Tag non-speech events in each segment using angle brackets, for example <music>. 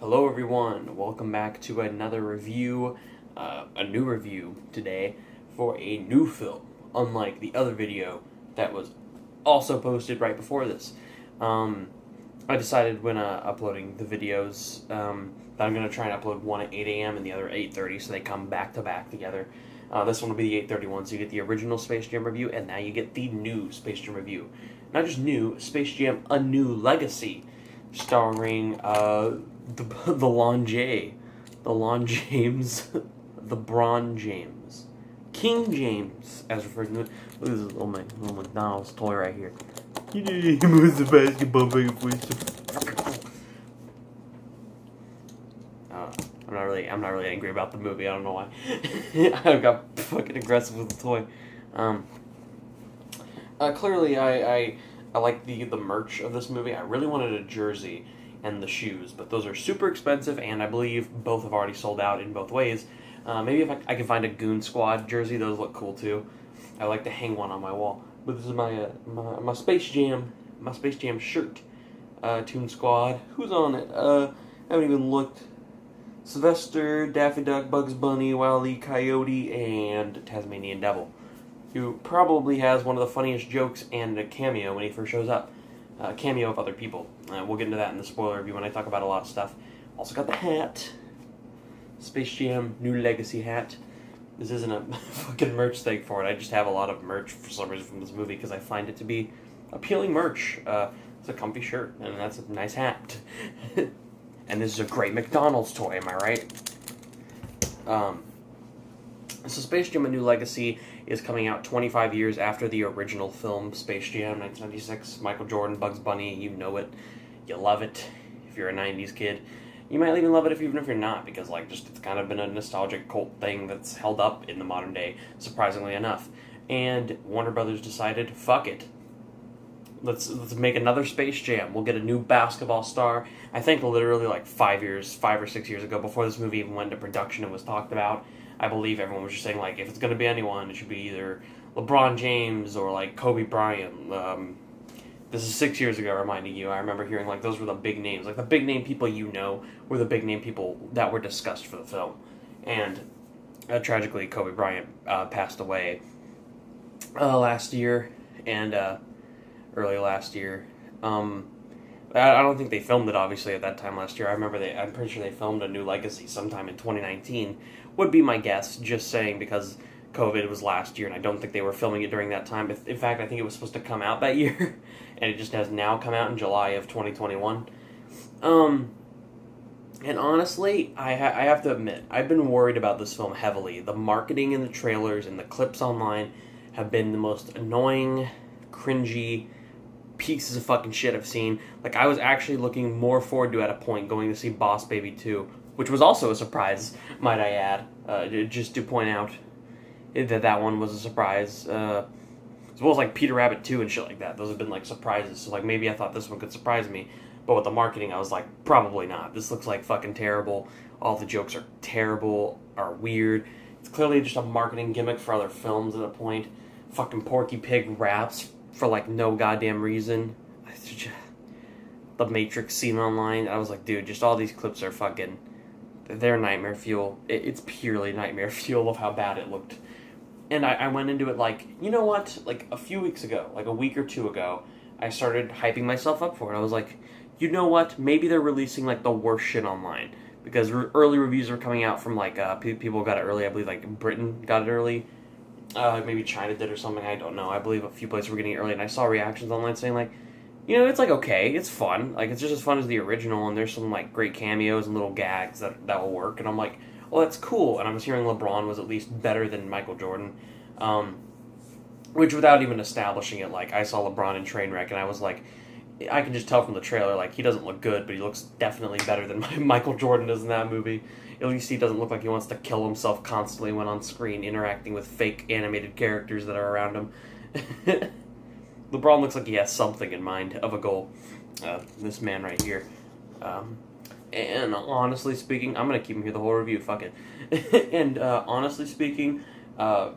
Hello, everyone. Welcome back to another review, uh, a new review today for a new film, unlike the other video that was also posted right before this. Um, I decided when uh, uploading the videos um, that I'm going to try and upload one at 8 a.m. and the other at 8.30 so they come back to back together. Uh, this one will be the 8.30 one, so you get the original Space Jam review, and now you get the new Space Jam review. Not just new, Space Jam A New Legacy, starring uh, the <laughs> the Lon J, the Lon James, <laughs> the Bron James, King James, as referred to. Look at this little, Mc- little McDonald's toy right here. He <laughs> moves the basketball uh, I'm not really, I'm not really angry about the movie. I don't know why. I got fucking aggressive with the toy. Um, uh, clearly, I, I, I like the the merch of this movie. I really wanted a jersey and the shoes, but those are super expensive, and I believe both have already sold out in both ways. Uh, maybe if I, I can find a Goon Squad jersey, those look cool too. I like to hang one on my wall. But this is my uh, my, my Space Jam my Space Jam shirt. Uh, Toon Squad. Who's on it? Uh, I haven't even looked. Sylvester, Daffy Duck, Bugs Bunny, E. Coyote, and Tasmanian Devil. Who probably has one of the funniest jokes and a cameo when he first shows up. A cameo of other people. Uh, we'll get into that in the spoiler review when I talk about a lot of stuff. Also got the hat. Space Jam New Legacy hat. This isn't a <laughs> fucking merch thing for it. I just have a lot of merch for some reason from this movie because I find it to be appealing merch. Uh, it's a comfy shirt and that's a nice hat. <laughs> and this is a great McDonald's toy, am I right? Um, so Space Jam: A New Legacy is coming out 25 years after the original film Space Jam 1996. Michael Jordan, Bugs Bunny, you know it, you love it. If you're a 90s kid, you might even love it if even if you're not, because like just it's kind of been a nostalgic cult thing that's held up in the modern day, surprisingly enough. And Warner Brothers decided, fuck it, let's let's make another Space Jam. We'll get a new basketball star. I think literally like five years, five or six years ago, before this movie even went into production and was talked about, I believe everyone was just saying like, if it's going to be anyone, it should be either LeBron James or like Kobe Bryant. Um, this is six years ago, reminding you. I remember hearing like those were the big names, like the big name people you know were the big name people that were discussed for the film, and uh, tragically Kobe Bryant uh, passed away uh, last year and uh, early last year. Um, I, don't think they filmed it obviously at that time last year. I remember they. I'm pretty sure they filmed a new Legacy sometime in 2019. Would be my guess. Just saying because COVID was last year, and I don't think they were filming it during that time. In fact, I think it was supposed to come out that <laughs> year, and it just has now come out in July of 2021. Um, and honestly, I, ha- I have to admit, I've been worried about this film heavily. The marketing and the trailers and the clips online have been the most annoying, cringy pieces of fucking shit I've seen. Like, I was actually looking more forward to at a point going to see Boss Baby 2, which was also a surprise, might I add, uh, just to point out that that one was a surprise. Uh, as well as like Peter Rabbit 2 and shit like that. Those have been like surprises. So like maybe I thought this one could surprise me. But with the marketing, I was like, probably not. This looks like fucking terrible. All the jokes are terrible, are weird. It's clearly just a marketing gimmick for other films at a point. Fucking Porky Pig raps for like no goddamn reason. The Matrix scene online, I was like, dude, just all these clips are fucking. They're nightmare fuel. It's purely nightmare <laughs> fuel of how bad it looked and I, I went into it like, you know what? Like a few weeks ago, like a week or two ago, I started hyping myself up for it. I was like, you know what? Maybe they're releasing like the worst shit online because re- early reviews are coming out from like uh, pe- people got it early. I believe like Britain got it early. Uh, maybe China did or something. I don't know. I believe a few places were getting it early, and I saw reactions online saying like, you know, it's like okay, it's fun. Like it's just as fun as the original, and there's some like great cameos and little gags that that will work. And I'm like, well, that's cool. And I was hearing LeBron was at least better than Michael Jordan, um, which without even establishing it, like I saw LeBron in Trainwreck, and I was like, I can just tell from the trailer, like he doesn't look good, but he looks definitely better than <laughs> Michael Jordan does in that movie. At least he doesn't look like he wants to kill himself constantly when on screen, interacting with fake animated characters that are around him. <laughs> LeBron looks like he has something in mind of a goal. Uh, this man right here. Um, and honestly speaking, I'm gonna keep him here the whole review. Fuck it. <laughs> and uh, honestly speaking, uh,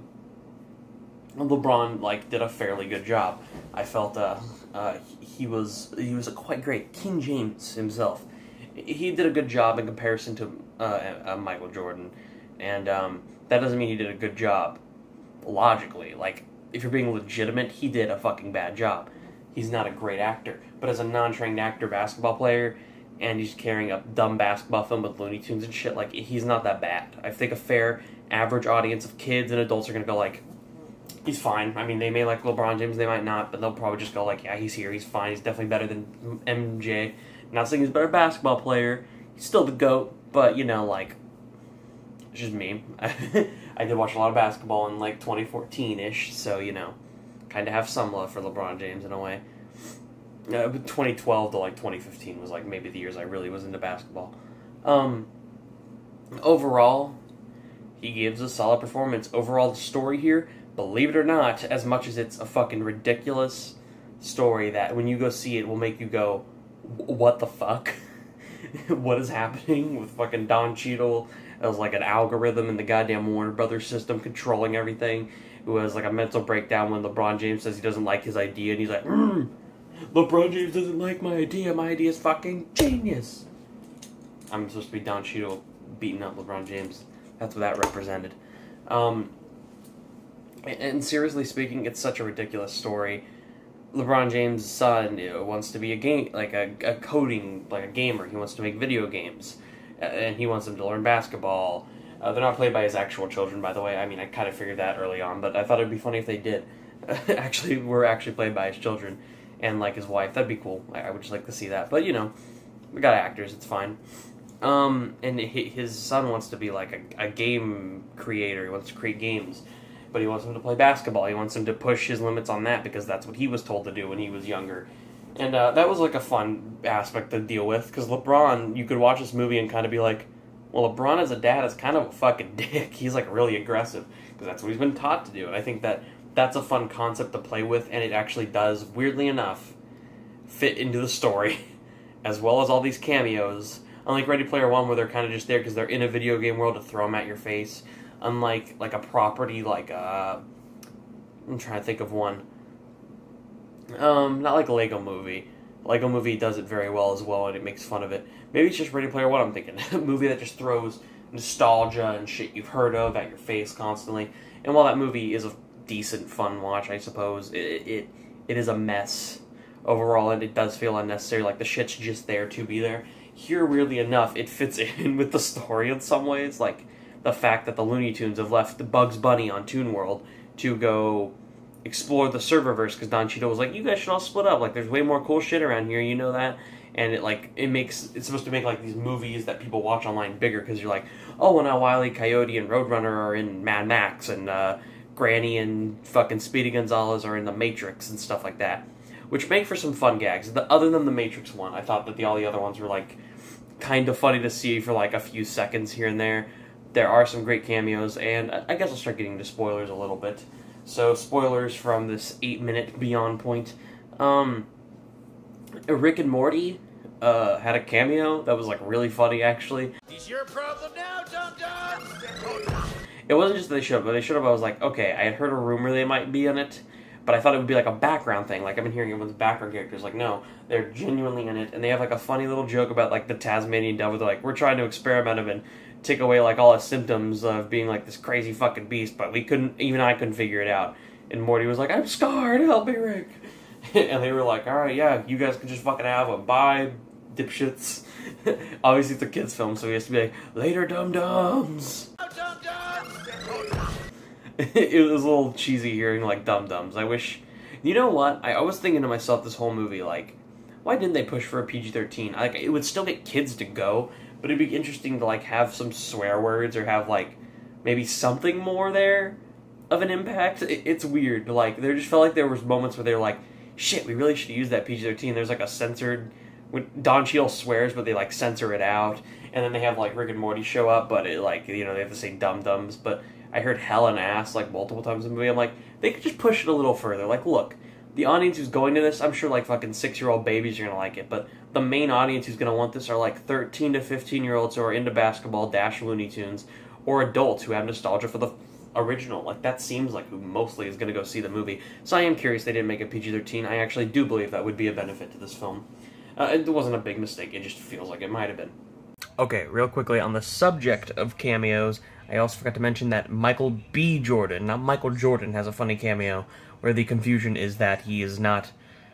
LeBron like did a fairly good job. I felt uh, uh, he was he was quite great. King James himself, he did a good job in comparison to uh, uh, Michael Jordan, and um, that doesn't mean he did a good job logically. Like if you're being legitimate, he did a fucking bad job. He's not a great actor, but as a non-trained actor basketball player, and he's carrying a dumb basketball film with Looney Tunes and shit, like he's not that bad. I think a fair average audience of kids and adults are gonna go like, he's fine. I mean, they may like LeBron James, they might not, but they'll probably just go like, yeah, he's here, he's fine, he's definitely better than MJ. Not saying he's a better basketball player, he's still the goat, but you know, like, it's just me. <laughs> I did watch a lot of basketball in like 2014 ish, so you know, kind of have some love for LeBron James in a way. Uh, 2012 to like 2015 was like maybe the years I really was into basketball. Um, overall, he gives a solid performance. Overall, the story here, believe it or not, as much as it's a fucking ridiculous story that when you go see it will make you go, what the fuck? <laughs> <laughs> what is happening with fucking Don Cheadle was like an algorithm in the goddamn Warner Brothers system controlling everything. It was like a mental breakdown when LeBron James says he doesn't like his idea, and he's like, mm, LeBron James doesn't like my idea. My idea is fucking genius. I'm supposed to be Don Cheadle beating up LeBron James. That's what that represented. Um, and seriously speaking, it's such a ridiculous story. LeBron James' son wants to be a game, like a, a coding, like a gamer. He wants to make video games and he wants them to learn basketball. Uh, they're not played by his actual children, by the way. I mean, I kind of figured that early on, but I thought it'd be funny if they did. <laughs> actually, were actually played by his children and like his wife. That'd be cool. I, I would just like to see that. But you know, we got actors. It's fine. Um, and his son wants to be like a, a game creator. He wants to create games, but he wants him to play basketball. He wants him to push his limits on that because that's what he was told to do when he was younger and uh, that was like a fun aspect to deal with because LeBron, you could watch this movie and kind of be like, well, LeBron as a dad is kind of a fucking <laughs> dick. He's like really aggressive because that's what he's been taught to do. And I think that that's a fun concept to play with, and it actually does, weirdly enough, fit into the story <laughs> as well as all these cameos. Unlike Ready Player One, where they're kind of just there because they're in a video game world to throw them at your face. Unlike like a property like uh, I'm trying to think of one um, not like a Lego Movie. Lego Movie does it very well as well, and it makes fun of it. Maybe it's just Ready Player One. I'm thinking <laughs> a movie that just throws nostalgia and shit you've heard of at your face constantly. And while that movie is a decent, fun watch, I suppose it it, it is a mess overall, and it does feel unnecessary. Like the shit's just there to be there. Here, weirdly enough, it fits <laughs> in with the story in some ways. Like the fact that the Looney Tunes have left the Bugs Bunny on Toon World to go explore the serververse because Don Cheadle was like, you guys should all split up. Like, there's way more cool shit around here. You know that. And it like it makes it's supposed to make like these movies that people watch online bigger because you're like, oh, well now Wiley Coyote and Roadrunner are in Mad Max and uh, Granny and fucking Speedy Gonzales are in the Matrix and stuff like that, which make for some fun gags. The, other than the Matrix one, I thought that the all the other ones were like kind of funny to see for like a few seconds here and there. There are some great cameos, and I guess I'll start getting into spoilers a little bit. So spoilers from this eight minute Beyond point. Um, Rick and Morty uh, had a cameo that was like really funny actually. Your problem now, Dum Dum? It wasn't just that they showed up, but they showed up. I was like, okay, I had heard a rumor they might be in it, but I thought it would be like a background thing. Like I've been hearing everyone's background characters. Like no, they're genuinely in it, and they have like a funny little joke about like the Tasmanian devil. They're like, we're trying to experiment him and take away like all his symptoms of being like this crazy fucking beast, but we couldn't even I couldn't figure it out. And Morty was like, I'm scarred, help me, Rick. <laughs> and they were like, Alright, yeah, you guys can just fucking have him. Bye, dipshits. <laughs> Obviously it's a kids film, so he has to be like, later dum dums. <laughs> it was a little cheesy hearing like dum dums. I wish you know what? I, I was thinking to myself this whole movie, like, why didn't they push for a PG thirteen? Like it would still get kids to go, but it'd be interesting to like have some swear words or have like maybe something more there of an impact. It, it's weird. Like there just felt like there was moments where they're like, "Shit, we really should use that PG thirteen. There's like a censored. When Don Cheadle swears, but they like censor it out, and then they have like Rick and Morty show up, but it like you know they have to say dum dums. But I heard hell and ass like multiple times in the movie. I'm like, they could just push it a little further. Like, look, the audience who's going to this, I'm sure like fucking six year old babies are gonna like it, but the main audience who's gonna want this are like 13 to 15 year olds who are into basketball, dash Looney Tunes, or adults who have nostalgia for the original. Like that seems like who mostly is gonna go see the movie. So I am curious they didn't make a PG 13. I actually do believe that would be a benefit to this film. Uh, it wasn't a big mistake. It just feels like it might have been. Okay, real quickly on the subject of cameos, I also forgot to mention that Michael B. Jordan, not Michael Jordan, has a funny cameo where the confusion is that he is not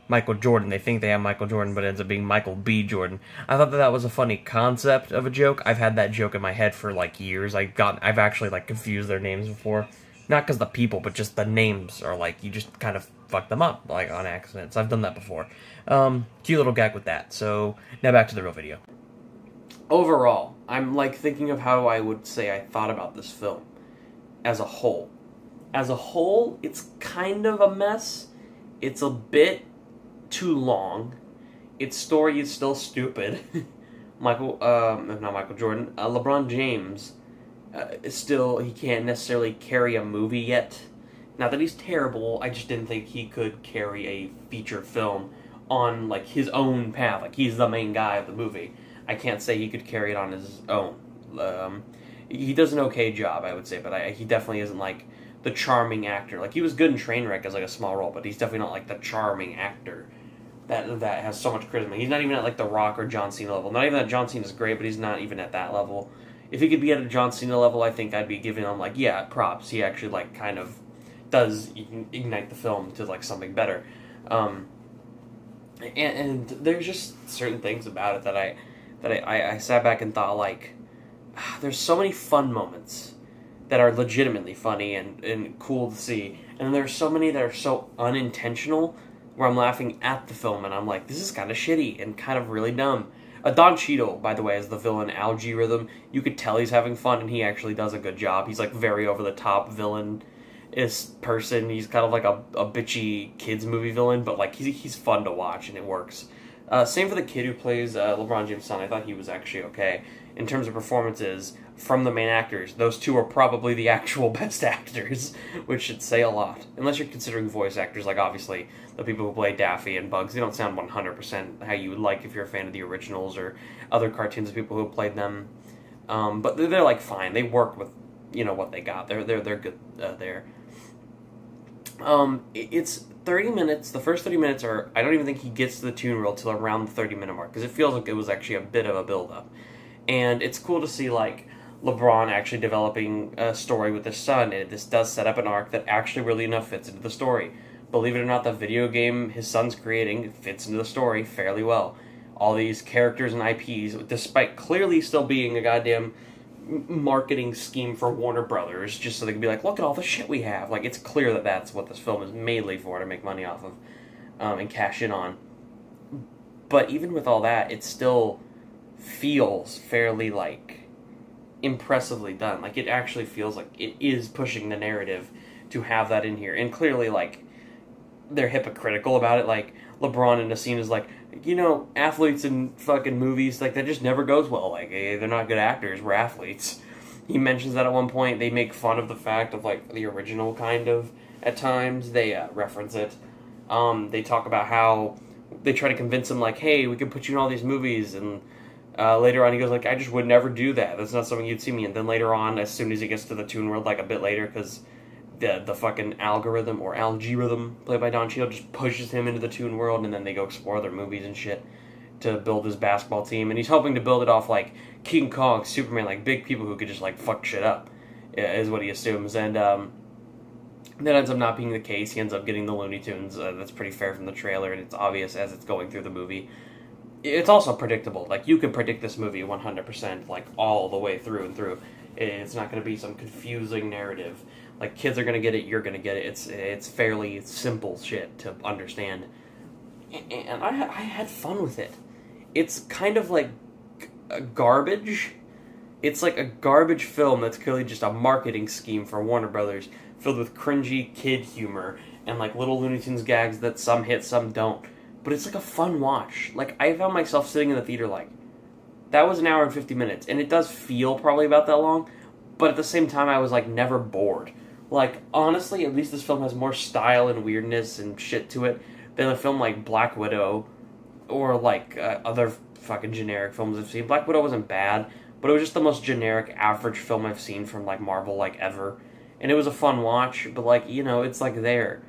Michael Jordan. They think they have Michael Jordan, but it ends up being Michael B. Jordan. I thought that that was a funny concept of a joke. I've had that joke in my head for like years. I got, I've actually like confused their names before, not because the people, but just the names are like you just kind of fuck them up like on accidents. I've done that before. Um, cute little gag with that. So now back to the real video. Overall, I'm like thinking of how I would say I thought about this film as a whole. As a whole, it's kind of a mess. It's a bit too long. Its story is still stupid. <laughs> Michael, um, not Michael Jordan, uh, LeBron James uh, is still he can't necessarily carry a movie yet. Not that he's terrible. I just didn't think he could carry a feature film on like his own path. Like he's the main guy of the movie. I can't say he could carry it on his own. Um, he does an okay job, I would say, but I, he definitely isn't like the charming actor. Like he was good in Trainwreck as like a small role, but he's definitely not like the charming actor that that has so much charisma. He's not even at like The Rock or John Cena level. Not even that John Cena is great, but he's not even at that level. If he could be at a John Cena level, I think I'd be giving him like yeah props. He actually like kind of does ignite the film to like something better. Um, and, and there's just certain things about it that I that I, I, I sat back and thought like there's so many fun moments that are legitimately funny and, and cool to see. And there's so many that are so unintentional where I'm laughing at the film and I'm like, this is kind of shitty and kind of really dumb. Uh, Don Cheadle, by the way, is the villain Al-G-Rhythm. You could tell he's having fun and he actually does a good job. He's like very over the top villain is person. He's kind of like a, a bitchy kids movie villain, but like he's he's fun to watch and it works. Uh, same for the kid who plays uh, LeBron James' son. I thought he was actually okay in terms of performances from the main actors. Those two are probably the <laughs> actual best actors, which should say a lot. Unless you're considering voice actors, like obviously the people who play Daffy and Bugs, they don't sound 100% how you would like if you're a fan of the originals or other cartoons of people who played them. Um, but they're, they're, like fine. They work with you know what they got. They're they're they're good uh, there. Um, it's 30 minutes. The first 30 minutes are I don't even think he gets to the Toon World till around the 30 minute mark because it feels like it was actually a bit of a build up, and it's cool to see like LeBron actually developing a story with his son, and this does set up an arc that actually really enough fits into the story. Believe it or not, the video game his son's creating fits into the story fairly well. All these characters and IPs, despite clearly still being a goddamn marketing scheme for Warner Brothers, just so they can be like, look at all the shit we have. Like, it's clear that that's what this film is mainly for to make money off of um, and cash in on. But even with all that, it still feels fairly like impressively done. Like, it actually feels like it is pushing the narrative to have that in here. And clearly, like, they're hypocritical about it. Like, LeBron in a scene is like, you know, athletes in fucking movies like that just never goes well. Like hey, they're not good actors. We're athletes. <laughs> He mentions that at one point. They make fun of the fact of like the original kind of at times. They uh, reference it. Um, they talk about how they try to convince him like, hey, we could put you in all these movies and. Uh, later on, he goes like, "I just would never do that. That's not something you'd see me." And then later on, as soon as he gets to the Toon World, like a bit later, because the the fucking algorithm or Al-G-Rhythm played by Don Cheadle just pushes him into the Toon World, and then they go explore their movies and shit to build his basketball team. And he's hoping to build it off like King Kong, Superman, like big people who could just like fuck shit up, is what he assumes. And um, that ends up not being the case. He ends up getting the Looney Tunes. Uh, that's pretty fair from the trailer, and it's obvious as it's going through the movie. It's also predictable. Like you can predict this movie 100%, like all the way through and through. It's not going to be some confusing narrative like kids are gonna get it, you're gonna get it. It's it's fairly simple shit to understand, and I I had fun with it. It's kind of like garbage. It's like a garbage film that's clearly just a marketing scheme for Warner Brothers, filled with cringy kid humor and like little Looney Tunes gags that some hit, some don't. But it's like a fun watch. Like I found myself sitting in the theater like, that was an hour and fifty minutes, and it does feel probably about that long, but at the same time I was like never bored. Like, honestly, at least this film has more style and weirdness and shit to it than a film like Black Widow or like uh, other fucking generic films I've seen. Black Widow wasn't bad, but it was just the most generic, average film I've seen from like Marvel, like ever. And it was a fun watch, but like, you know, it's like there.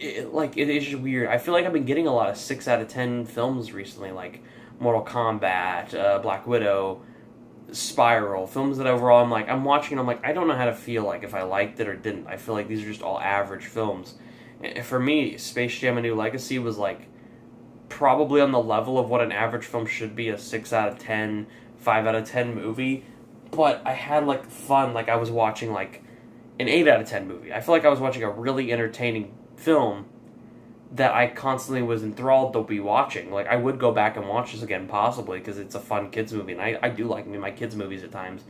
It, like it is just weird. I feel like I've been getting a lot of six out of ten films recently, like Mortal Kombat, uh, Black Widow, Spiral, films that overall I'm like I'm watching. I'm like I don't know how to feel like if I liked it or didn't. I feel like these are just all average films. And for me, Space Jam: A New Legacy was like probably on the level of what an average film should be, a six out of 10, 5 out of ten movie. But I had like fun, like I was watching like an eight out of ten movie. I feel like I was watching a really entertaining film that I constantly was enthralled to be watching. Like I would go back and watch this again possibly because it's a fun kids movie, and I, I do like me my kids movies at times.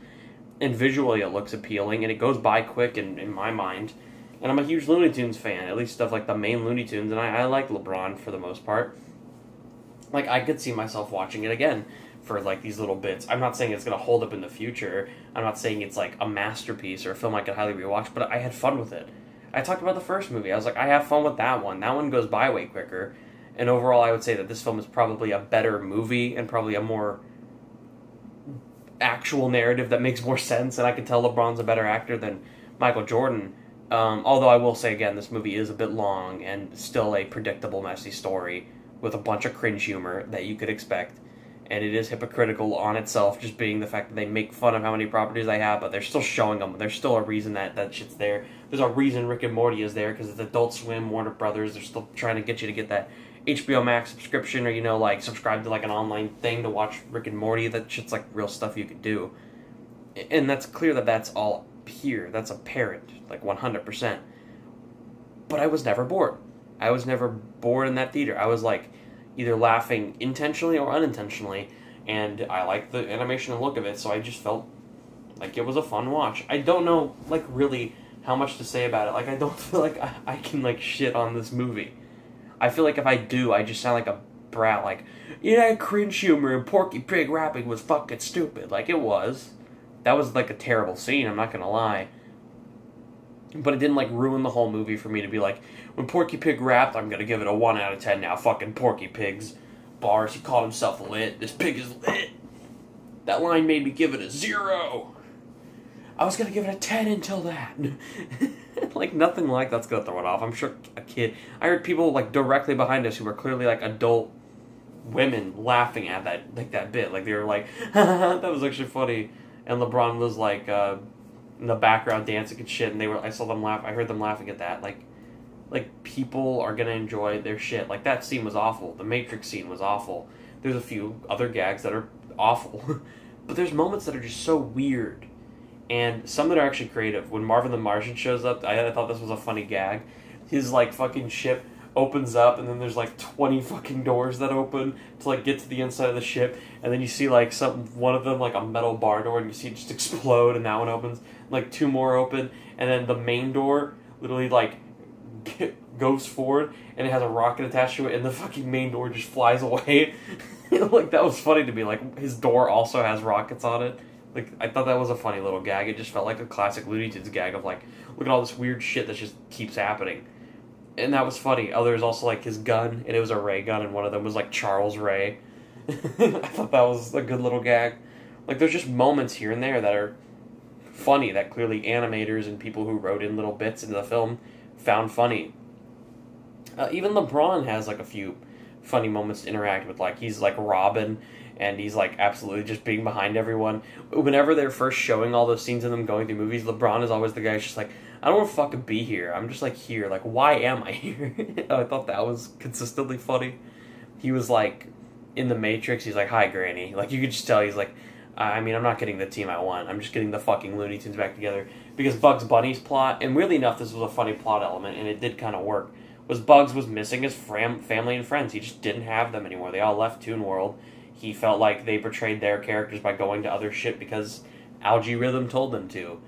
And visually, it looks appealing, and it goes by quick in, in my mind. And I'm a huge Looney Tunes fan, at least stuff like the main Looney Tunes, and I, I like LeBron for the most part. Like I could see myself watching it again for like these little bits. I'm not saying it's gonna hold up in the future. I'm not saying it's like a masterpiece or a film I could highly rewatch, but I had fun with it. I talked about the first movie. I was like, I have fun with that one. That one goes by way quicker. And overall, I would say that this film is probably a better movie and probably a more actual narrative that makes more <laughs> sense. And I can tell LeBron's a better actor than Michael Jordan. Um, although I will say again, this movie is a bit long and still a predictable, messy story with a bunch of cringe humor that you could expect and it is hypocritical on itself, just being the fact that they make fun of how many properties they have, but they're still showing them. There's still a reason that that shit's there. There's a reason Rick and Morty is there because it's Adult Swim, Warner Brothers. They're still trying to get you to get that HBO Max subscription, or you know, like subscribe to like an online thing to watch Rick and Morty. That shit's like real stuff you could do, and that's clear that that's all here. That's apparent, like 100. percent But I was never bored. I was never bored in that theater. I was like either laughing intentionally or unintentionally, and I like the animation and look of it, so I just felt like it was a fun watch. I don't know, like, really how much to say about it. Like, I don't <laughs> feel like I, I can, like, shit on this movie. I feel like if I do, I just sound like a brat, like, yeah, cringe humor and Porky Pig rapping was fucking stupid. Like, it was. That was, like, a terrible scene, I'm not gonna lie. But it didn't, like, ruin the whole movie for me to be like, when Porky Pig rapped, I'm gonna give it a 1 out of 10 now. Fucking Porky Pig's bars. He called himself lit. This pig is lit. That line made me give it a 0. I was gonna give it a 10 until that. <laughs> like, nothing like that's gonna throw it off. I'm sure a kid. I heard people, like, directly behind us who were clearly, like, adult women laughing at that, like, that bit. Like, they were like, <laughs> that was actually funny. And LeBron was, like, uh, in the background dancing and shit, and they were. I saw them laugh. I heard them laughing at that. Like, like people are gonna enjoy their shit. Like that scene was awful. The Matrix scene was awful. There's a few other gags that are awful, <laughs> but there's moments that are just so weird, and some that are actually creative. When Marvin the Martian shows up, I, I thought this was a funny gag. His like fucking ship opens up and then there's like 20 fucking doors that open to like get to the inside of the ship and then you see like some one of them like a metal bar door and you see it just explode and that one opens like two more open and then the main door literally like <laughs> goes forward and it has a rocket attached to it, and the fucking main door just flies <laughs> away. like that was funny to me. Like his door also has rockets on it. Like I thought that was a funny little gag. It just felt like a classic Looney Tunes gag of like, look at all this weird shit that just keeps happening. And that was funny. Oh, there's also like his gun, and it was a ray gun, and one of them was like Charles Ray. <laughs> I thought that was a good little gag. Like there's just moments here and there that are funny that clearly animators and people who wrote in little bits into the film found funny. Uh, even LeBron has like a few funny moments to interact with. Like he's like Robin, and he's like absolutely just being behind everyone. Whenever they're first showing all those scenes of them going through movies, LeBron is always the guy who's just like, I don't want to fucking be here. I'm just like here. Like why am I <laughs> here? I thought that was consistently funny. He was like in the Matrix. He's like, "Hi, Granny." Like you could just tell he's like. I mean, I'm not getting the team I want. I'm just getting the fucking Looney Tunes back together because Bugs Bunny's plot, and weirdly enough, this was a funny plot element, and it did kind of work. Was Bugs was missing his fam- family and friends. He just didn't have them anymore. They all left Toon World. He felt like they betrayed their characters by going to other shit because Al-G-Rhythm told them to.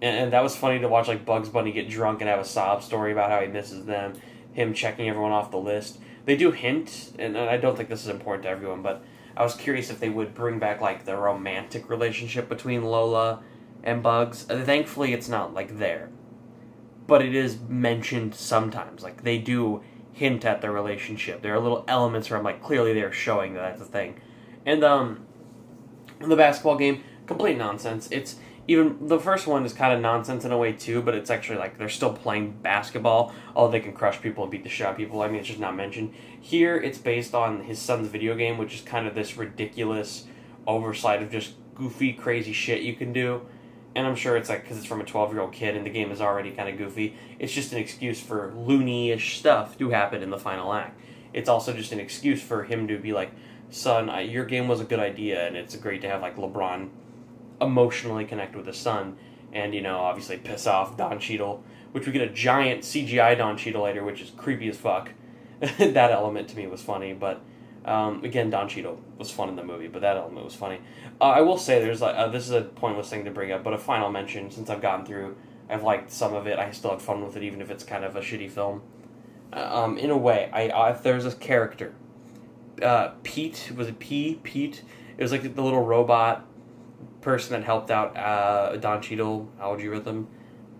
And, and that was funny to watch, like Bugs Bunny get drunk and have a sob story about how he misses them. Him checking everyone off the list. They do hint, and I don't think this is important to everyone, but I was curious if they would bring back like the romantic relationship between Lola and Bugs. Uh, thankfully, it's not like there, but it is mentioned sometimes. Like they do hint at their relationship. There are little elements where I'm like, clearly they're showing that that's a thing. And um, the basketball game, complete nonsense. It's even the first one is kind of nonsense in a way too, but it's actually like they're still playing basketball, although they can crush people and beat the shit out of people. I mean, it's just not mentioned here. It's based on his son's video game, which is kind of this ridiculous oversight of just goofy, crazy shit you can do. And I'm sure it's like because it's from a 12 year old kid and the game is already kind of goofy. It's just an excuse for loony ish stuff to happen in the final act. It's also just an excuse for him to be like, son, I, your game was a good idea, and it's great to have like LeBron emotionally connect with his son, and you know obviously piss off Don Cheadle, which we get a giant CGI Don Cheadle later, which is creepy as fuck. <laughs> that element to me was funny, but um, again, Don Cheadle was fun in the movie, but that element was funny. Uh, I will say there's uh, this is a pointless thing to bring up, but a final mention since I've gotten through. I've liked some of it. I still had fun with it, even if it's kind of a shitty film. Uh, um, in a way, I, I there's this character, uh, Pete was it P Pete? It was like the little robot person that helped out uh, Don Cheadle, Al-G-Rhythm.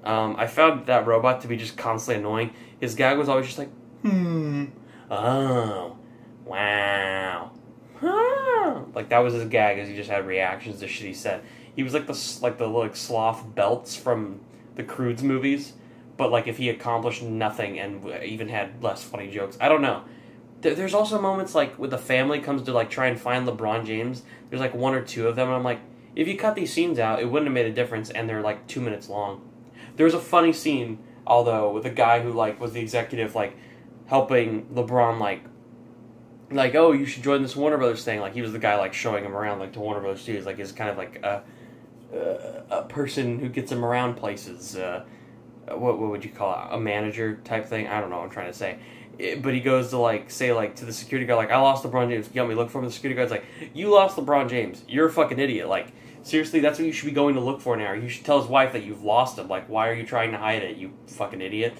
Um, I found that robot to be just constantly annoying. His gag was always just like, hmm, oh, wow, huh. like that was his gag, as he just had reactions to shit he said. He was like the like the like sloth belts from the Croods movies, but like if he accomplished nothing and even had less funny jokes. I don't know. There's also moments like when the family comes to like try and find LeBron James. There's like one or two of them, and I'm like, if you cut these scenes out, it wouldn't have made a difference, and they're like two minutes long. There was a funny scene, although, with a guy who like was the executive, like helping LeBron, like, like oh, you should join this Warner Brothers thing. Like he was the guy like showing him around, like to Warner Brothers Studios. Like he's kind of like a, a person who gets him around places. Uh, what what would you call it? A manager type thing? I don't know. what I'm trying to say but he goes to like say like to the security guard like I lost LeBron James. You got me look for him. The security guard's like you lost LeBron James. You're a fucking idiot. Like seriously, that's what you should be going to look for now. You should tell his wife that you've lost him. Like why are you trying to hide it? You fucking idiot.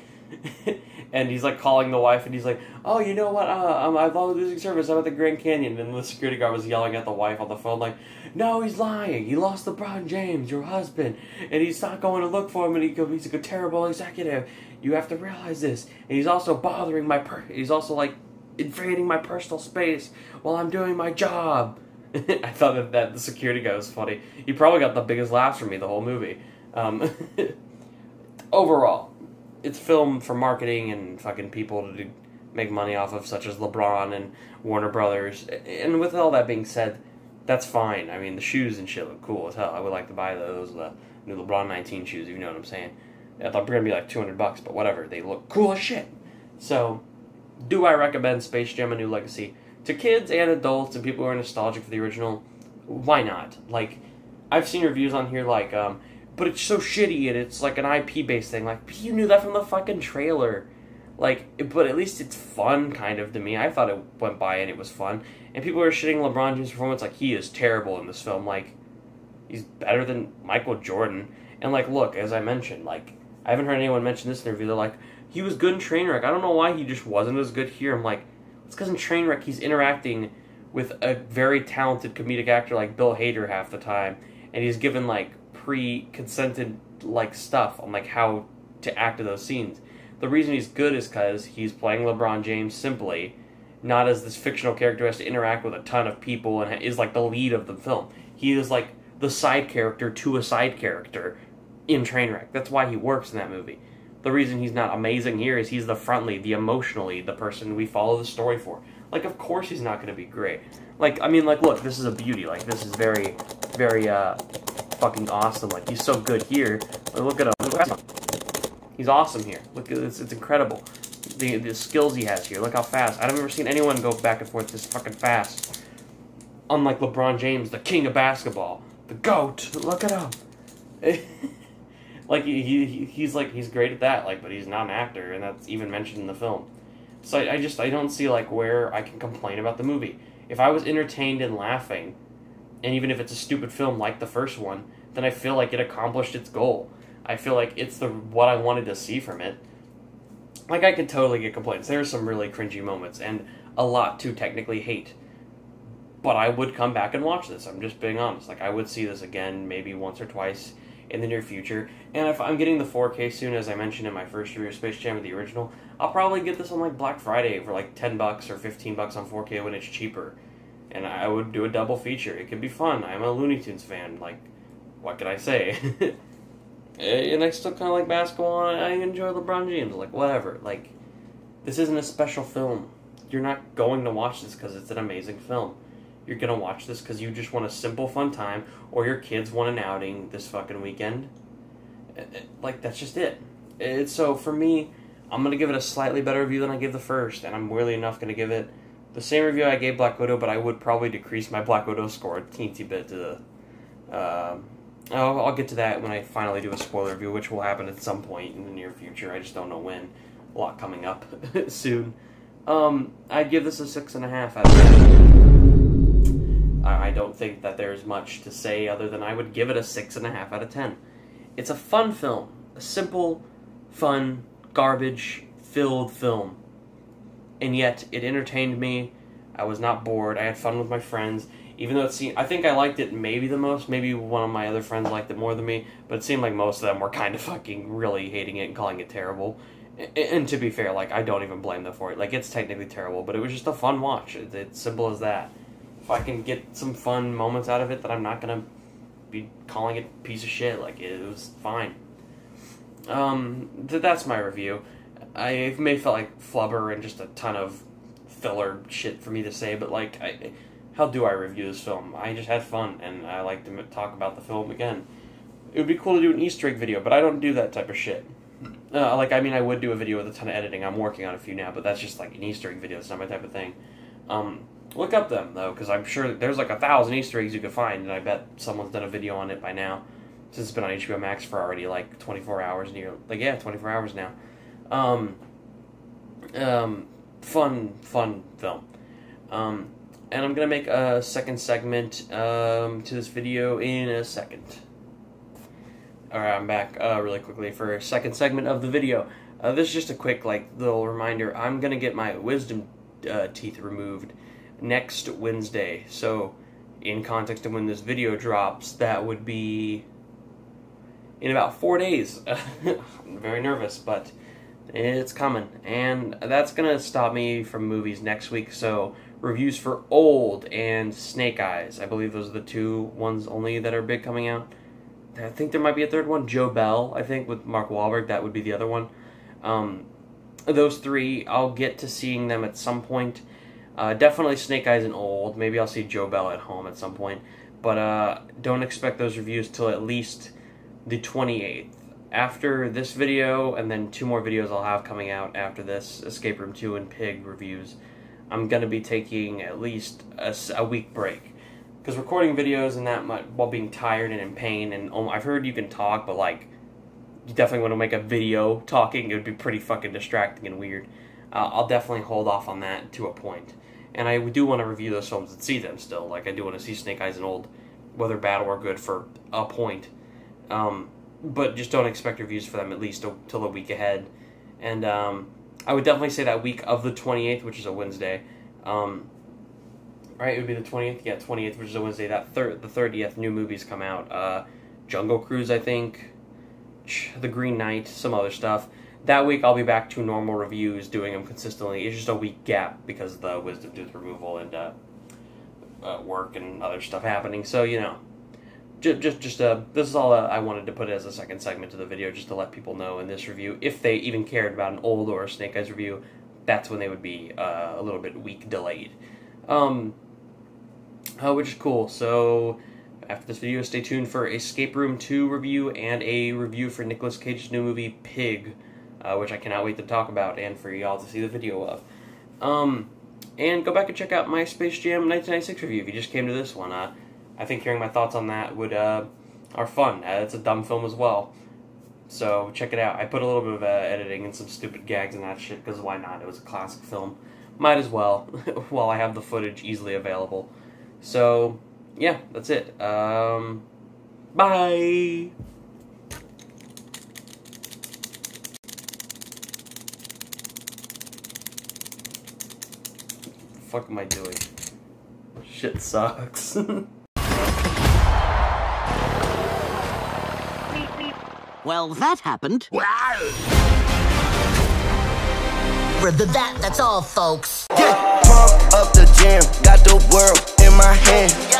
<laughs> and he's like calling the wife and he's like, oh you know what? Uh, um, I've all losing service. I'm at the Grand Canyon. And the security guard was yelling at the wife on the phone like, no, he's lying. He lost LeBron James, your husband, and he's not going to look for him. And he, he's a terrible executive you have to realize this. And he's also bothering my per- he's also like invading my personal space while I'm doing my job. <laughs> I thought that, that the security guy was funny. He probably got the biggest laughs from me the whole movie. Um, <laughs> overall, it's film for marketing and fucking people to do, make money off of, such as LeBron and Warner Brothers. And with all that being said, that's fine. I mean, the shoes and shit look cool as hell. I would like to buy those, the new LeBron 19 shoes, if you know what I'm saying. I thought they're gonna be like 200 bucks, but whatever. They look cool as shit. So, do I recommend Space Jam: A New Legacy to kids and adults and people who are nostalgic for the original? Why not? Like, I've seen reviews on here like, um, but it's so shitty and it's like an IP based thing. Like, you knew that from the fucking trailer. Like, but at least it's fun, kind of to me. I thought it went by and it was fun. And people are shitting LeBron James' performance like he is terrible in this film. Like, he's better than Michael Jordan. And like, look, as I mentioned, like I haven't heard anyone mention this interview. They're like, he was good in Trainwreck. I don't know why he just wasn't as good here. I'm like, it's because in Trainwreck he's interacting with a very talented comedic actor like Bill Hader half the time, and he's given like pre-consented like stuff on like how to act in those scenes. The reason he's good is because he's playing LeBron James simply, not as this fictional character who has to interact with a ton of people and is like the lead of the film. He is like the side character to a side character in Trainwreck. That's why he works in that movie. The reason he's not amazing here is he's the front lead, the emotional lead, the person we follow the story for. Like, of course he's not going to be great. Like, I mean, like, look, this is a beauty. Like, this is very, very, uh, fucking awesome. Like, he's so good here. Look at him. He's awesome here. Look at this. It's incredible. The, the skills he has here. Look how fast. I've never seen anyone go back and forth this fucking fast. Unlike LeBron James, the king of basketball. The GOAT. Look at him. <laughs> like he, he he's like he's great at that like but he's not an actor and that's even mentioned in the film. So I, I just i don't see like where i can complain about the movie. If i was entertained and laughing and even if it's a stupid film like the first one then i feel like it accomplished its goal. I feel like it's the what i wanted to see from it. Like i could totally get complaints. There's some really cringy moments and a lot to technically hate. But i would come back and watch this. I'm just being honest. Like i would see this again maybe once or twice in the near future. And if I'm getting the 4K soon, as I mentioned in my first review of Space Jam, the original, I'll probably get this on like Black Friday for like 10 bucks or 15 bucks on 4K when it's cheaper. And I would do a double feature. It could be fun. I'm a Looney Tunes fan. Like, what can I say? <laughs> Eh, and I still kind of like basketball, and I enjoy LeBron James. Like, whatever. Like, this isn't a special film. You're not going to watch this because it's an amazing film. You're to watch this because you just want a simple, fun time, or your kids want an outing this fucking weekend. Like, that's just it. So, for me, I'm to give it a slightly better review than I gave the first, and I'm really enough to give it the same review I gave Black Widow, but I would probably decrease my Black Widow score a teensy bit to the. Uh, I'll, I'll, get to that when I finally do a spoiler review, which will happen at some point in the near future. I just don't know when. A lot coming up <laughs> soon. Um, I'd give this a six and a half out of ten. I, don't think that there's much to say other than I would give it a six and a half out of ten. It's a fun film, a simple, fun, garbage-filled film and yet it entertained me. I was not bored. I had fun with my friends. Even though it seemed, I think I liked it maybe the most. Maybe one of my other friends liked it more than me, but it seemed like most of them were kind of fucking really hating it and calling it terrible. And to be fair, like I don't even blame them for it. Like it's technically terrible, but it was just a fun watch. It's simple as that. If I can get some fun moments out of it, that I'm not gonna be calling it piece of shit. Like it was fine. Um, th- that's my review. I may felt like flubber and just a ton of filler shit for me to say, but like, I, how do I review this film? I just had fun, and I like to talk about the film again. It would be cool to do an Easter egg video, but I don't do that type of shit. Uh, like, I mean, I would do a video with a ton of editing. I'm working on a few now, but that's just like an Easter egg video. It's not my type of thing. Um, look up them though, because I'm sure there's like a thousand Easter eggs you could find, and I bet someone's done a video on it by now. Since it's been on HBO Max for already like 24 hours, you're like, yeah, 24 hours now. Um, um, fun, fun film. Um, and I'm to make a second segment um, to this video in a second. Alright, I'm back uh, really quickly for a second segment of the video. Uh, this is just a quick, like, little reminder. I'm to get my wisdom uh, teeth removed next Wednesday. So, in context of when this video drops, that would be in about four days. I'm <laughs> very nervous, but it's coming. And that's going to stop me from movies next week. So, reviews for Old and Snake Eyes. I believe those are the two ones only that are big coming out. I think there might be a third one. Joe Bell, I think, with Mark Wahlberg. That would be the other one. Um, those three, I'll get to seeing them at some point. Uh, definitely Snake Eyes and Old. Maybe I'll see Joe Bell at home at some point. But uh, don't expect those reviews till at least the 28th after this video and then two more videos I'll have coming out after this, Escape Room 2 and Pig reviews, I'm going to be taking at least a, a week break. Because recording videos and that much, while being tired and in pain, and um, I've heard you can talk, but like, you definitely want to make a video talking, it would be pretty fucking distracting and weird. Uh, I'll definitely hold off on that to a point. And I do want to review those films and see them still. Like, I do want to see Snake Eyes and Old, whether bad or good, for a point. Um, but just don't expect reviews for them at least till a week ahead. And um, I would definitely say that week of the 28th, which is a Wednesday. Um, right, it would be the 20th. Yeah, 28th, which is a Wednesday. That third, the 30th, new movies come out. Uh, Jungle Cruise, I think. The Green Knight, some other stuff. That week, I'll be back to normal reviews, doing them consistently. It's just a week gap because of the wisdom tooth removal and uh, uh, work and other stuff happening. So you know, just just just uh, this is all uh, I wanted to put as a second segment to the video, just to let people know in this review, if they even cared about an old or a Snake Eyes review, that's when they would be uh, a little bit week delayed, um, uh, which is cool. So after this video, stay tuned for Escape Room 2 review and a review for Nicolas Cage's new movie Pig, uh, which I cannot wait to talk about and for y'all to see the video of. Um, and go back and check out my Space Jam 1996 review if you just came to this one. Uh, I think hearing my thoughts on that would uh, are fun. Uh, it's a dumb film as well, so check it out. I put a little bit of uh, editing and some stupid gags and that shit because why not? It was a classic film. Might as well <laughs> while I have the footage easily available. So yeah, that's it. Um, bye. Fuck am I doing? Shit sucks. <laughs> Well, that happened. Wow. Red the that, that's all, folks. Get pump up the jam, got the world in my hand.